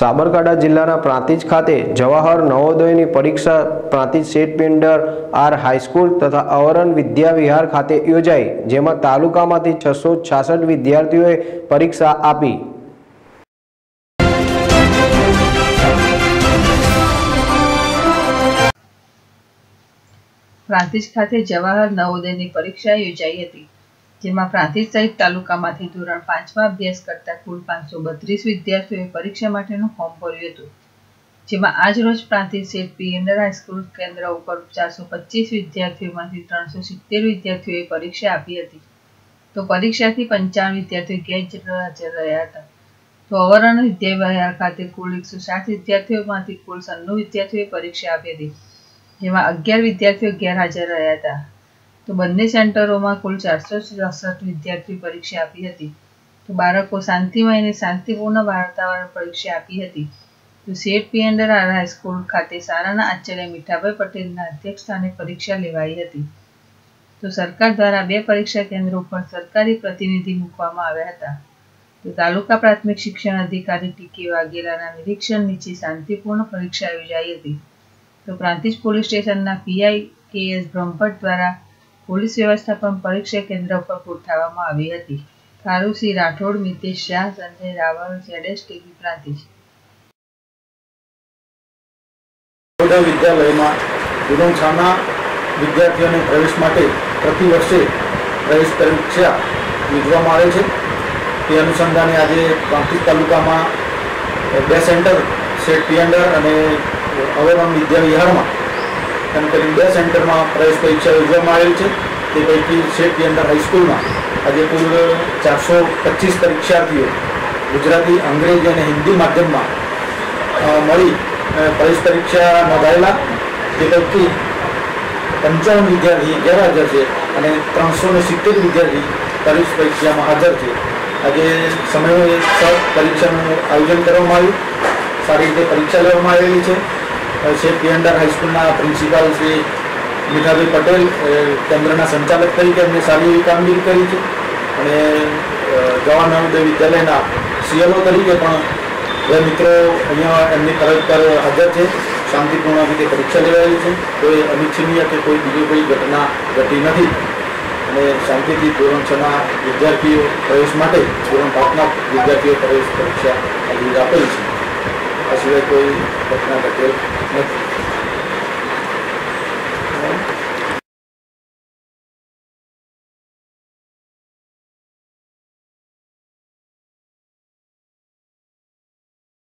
સાબરકાંઠા જિલ્લાના પ્રાંતિજ ખાતે જવાહર નવોદયની પરીક્ષા પ્રાંતિજ સેટ પેન્ડર આર હાઈસ્કૂલ તથા અવરણ વિદ્યાવિહાર ખાતે યોજાઈ, જેમાં તાલુકામાંથી છસો છાસઠ વિદ્યાર્થીઓએ પરીક્ષા આપી. પ્રાંતિજ ખાતે જવાહર નવોદયની પરીક્ષા યોજાઈ હતી. જેમાં પ્રાંતિજ સહિત તાલુકામાંથી ધોરણ પાંચમાં અભ્યાસ કરતા કુલ પાંચસો બત્રીસ વિદ્યાર્થીઓએ પરીક્ષા માટેનું ફોર્મ ભર્યું હતું. જેમાં આજ રોજ પ્રાંતિજ સેટ પીએનઆર હાઈસ્કૂલ કેન્દ્ર ઉપર ચારસો પચીસ વિદ્યાર્થીઓમાંથી ત્રણસો સિત્તેર વિદ્યાર્થીઓએ પરીક્ષા આપી હતી. તો પરીક્ષાથી પંચાવન વિદ્યાર્થીઓ ગેરહાજર રહ્યા હતા. તો અવરણ વિદ્યાવિહાર ખાતે કુલ એકસો સાત વિદ્યાર્થીઓમાંથી કુલ સન્નું વિદ્યાર્થીઓએ પરીક્ષા આપી હતી. જેમાં અગિયાર વિદ્યાર્થીઓ ગેરહાજર રહ્યા હતા. તો બંને સેન્ટરોમાં કુલ ચારસો ચોસઠ વિદ્યાર્થીઓ પરીક્ષા આપી હતી. તો બાળકો શાંતિમય અને શાંતિપૂર્ણ વાતાવરણ પરીક્ષા આપી હતી. તો શેઠ પીએન્ડર આર હાઈસ્કૂલ ખાતે શાળાના આચાર્ય મીઠાભાઈ પટેલના અધ્યક્ષસ્થાને પરીક્ષા લેવાઈ હતી. તો સરકાર દ્વારા બે પરીક્ષા કેન્દ્રો પર સરકારી પ્રતિનિધિ મૂકવામાં આવ્યા હતા. તો તાલુકા પ્રાથમિક શિક્ષણ અધિકારી ટીકે વાઘેલાના નિરીક્ષણ નીચે શાંતિપૂર્ણ પરીક્ષા યોજાઈ હતી. તો પ્રાંતિજ પોલીસ સ્ટેશનના પીઆઈ કે એસ બ્રહ્મભટ્ટ દ્વારા પોલીસ વ્યવસ્થા પણ પરીક્ષા કેન્દ્ર પર ગોઠવવામાં આવી હતી. કારુસિંહ રાઠોડ, મિતેશ શાહ, સંજય રાવલ જેડેશ ટીવી પ્રાંતિજ. વિદ્યાલયમાં વિધાનસભાના વિદ્યાર્થીઓને પ્રવેશ માટે પ્રતિ વર્ષે પ્રવેશ પરીક્ષા યોજવામાં આવે છે. તે અનુસંધાને આજે પ્રાંતિજ તાલુકામાં બે સેન્ટર, સેટ પિયન્ડર અને અવરમ વિદ્યા વિહારમાં એમ કરીને બે સેન્ટરમાં પ્રવેશ પરીક્ષા યોજવામાં આવેલ છે. તે પૈકી સેટ અંદર હાઈસ્કૂલમાં. આજે કુલ ચારસો પચીસ પરીક્ષાર્થીઓ ગુજરાતી, અંગ્રેજી અને હિન્દી માધ્યમમાં મળી પ્રવેશ પરીક્ષા નોંધાયેલા. તે પૈકી પંચાવન વિદ્યાર્થી ગેરહાજર છે અને ત્રણસો ને સિત્તેર વિદ્યાર્થી પ્રવેશ પરીક્ષામાં હાજર છે. આજે સમયે પરીક્ષાનું આયોજન કરવામાં આવ્યું. સારી રીતે પરીક્ષા લેવામાં આવેલી છે. છે, પીએન્ડર હાઈસ્કૂલના પ્રિન્સિપાલ શ્રી મીઠાભાઈ પટેલ કેન્દ્રના સંચાલક તરીકે એમને સારી એવી કામગીરી કરી છે. અને જવાહર નવોદય વિદ્યાલયના સીએલઓ તરીકે પણ બે મિત્રો અહીંયા એમની ફરજ પર હાજર છે. શાંતિપૂર્ણ રીતે પરીક્ષા લેવાયેલી છે. કોઈ અનિચ્છનીય કે કોઈ બીજી કોઈ ઘટના ઘટી નથી. અને શાંતિથી ધોરણ છના વિદ્યાર્થીઓ પ્રવેશ માટે ધોરણ પાંચના વિદ્યાર્થીઓ પ્રવેશ પરીક્ષા આપેલી છે. આ સિવાય કોઈ ઘટના ઘટેલ નથી.